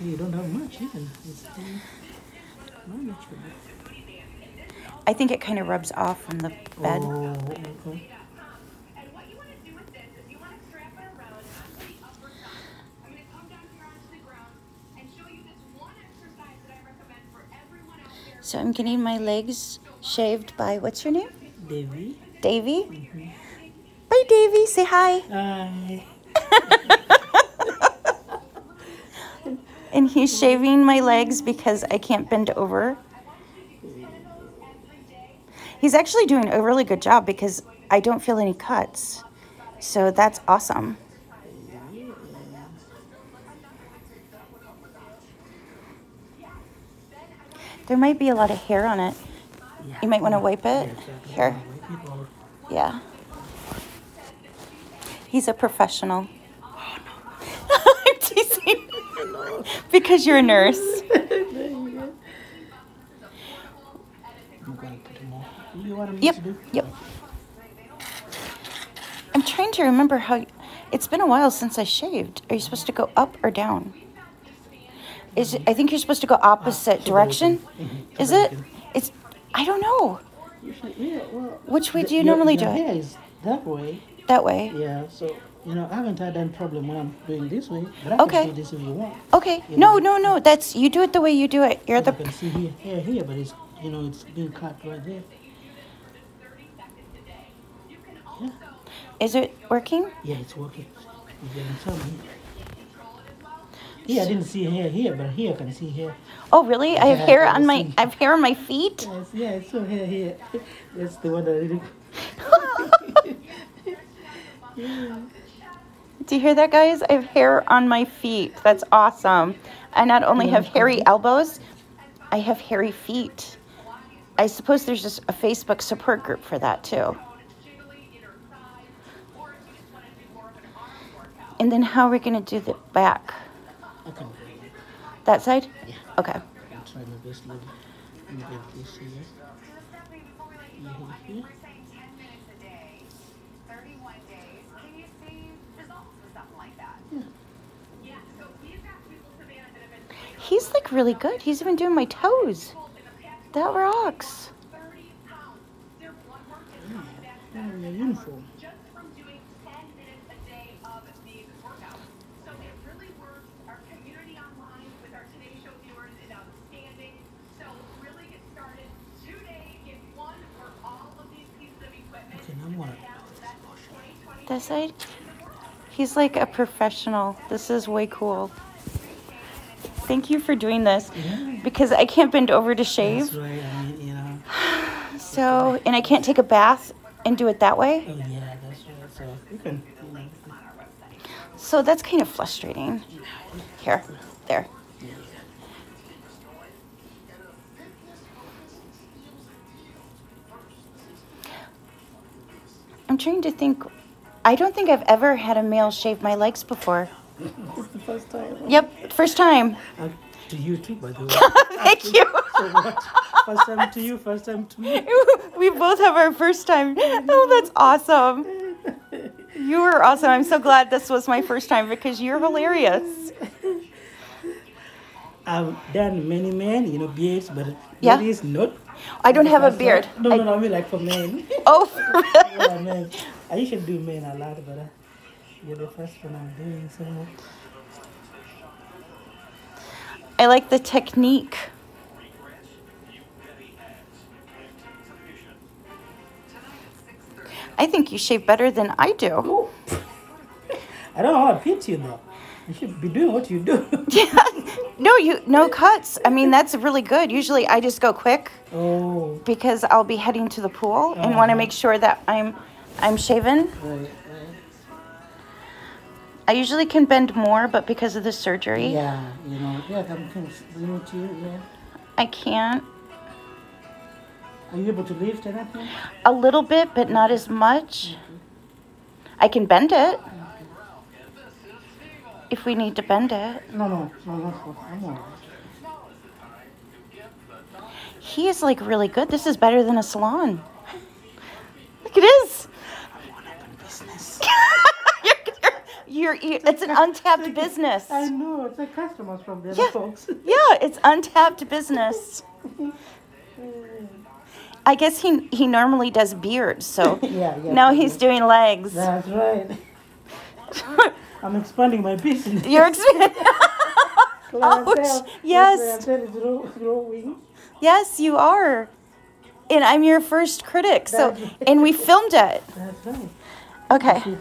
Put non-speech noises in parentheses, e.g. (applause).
you don't have much even. I think it kind of rubs off from the bed. Oh, okay. And what you want to do with this is you want to strap it around onto the upper side. I'm going to come down here onto the ground and show you this one exercise that I recommend for everyone out there. So I'm getting my legs shaved by what's your name? Davy. Davy. Mm-hmm. Bye, Davy. Say hi. Hi. And he's shaving my legs because I can't bend over. He's actually doing a really good job because I don't feel any cuts. So that's awesome. There might be a lot of hair on it. You might want to wipe it. Here. Yeah. He's a professional. (laughs) I'm teasing. Because you're a nurse. I'm gonna put them off. You Yep. Yep. I'm trying to remember how. It's been a while since I shaved. Are you supposed to go up or down? Is it, I think you're supposed to go opposite direction. Mhm. Is it? It's. I don't know. You should- Yeah, well, Which way do you normally do it? that way. That way. Yeah, so you know, I haven't had any problem when I'm doing this way, but I Okay. can do this if you want. Okay. No, no, no. That's you do it the way you do it. You're You the. can see here, hair here, but it's you know it's being cut right there. Yeah, Is it working? yeah, it's working. You can tell me. Yeah, I didn't see hair here, but here I can see hair. Oh, really? I have Yeah, hair I on my. I have hair on my feet. Yes, yeah, it's so hair here. (laughs) That's the one that I didn't. (laughs) (laughs) Do you hear that, guys? I have hair on my feet. That's awesome. I not only have mm-hmm. hairy elbows, I have hairy feet. I suppose there's just a Facebook support group for that too. And then how are we going to do the back? That side? Yeah. Okay. I'll try my best. Let me, let me get this here. Stephanie, before these pieces of equipment. Okay, now what? That 2020 That side? He's like a professional. This is way cool. Thank you for doing this Yeah. because I can't bend over to shave. That's right. I mean, you know. (sighs) So, and I can't take a bath and do it that way. Oh yeah, that's right. So you can. You know, So that's kind of frustrating. Here, there. I'm trying to think. I don't think I've ever had a male shave my legs before. It's the first time. Yep, first time. Uh, to you too, by the way. (laughs) Thank you. so much. First time to you, first time to me. (laughs) we both have our first time. Oh, that's awesome. You were awesome. I'm so glad this was my first time because you're hilarious. I've done many men, you know, beards, but Yeah. ladies not. I don't have a beard. No, I- no, no, I mean like for men. Oh, (laughs) for men. I usually do men a lot, but uh, you're the first one I'm doing. So I like the technique. I think you shave better than I do. I don't know how to pitch you though. You should be doing what you do. (laughs) Yeah. No, you no cuts. I mean, that's really good. Usually I just go quick oh, because I'll be heading to the pool and want to uh-huh. make sure that I'm I'm shaven. right. I usually can bend more, but because of the surgery, Yeah, you know, yeah, I'm kind of bring to you. Yeah. I can't. Are you able to lift anything? A little bit, but not as much. I can bend it if we need to bend it. No, no, no, for. I'm alright. He is like really good. This is better than a salon. Look, it is. One open business. (laughs) You're- you're- it's an untapped business. (laughs) I know, it's like customers from the Yeah. folks. (laughs) Yeah, it's untapped business. I guess he he normally does beards, so (laughs) Yeah, yeah. now he's doing legs. That's right. I'm expanding my business. You're expanding. Ouch, yes. clientele is grow- growing. yes, you are. And I'm your first critic. So and we filmed it. That's right. Okay.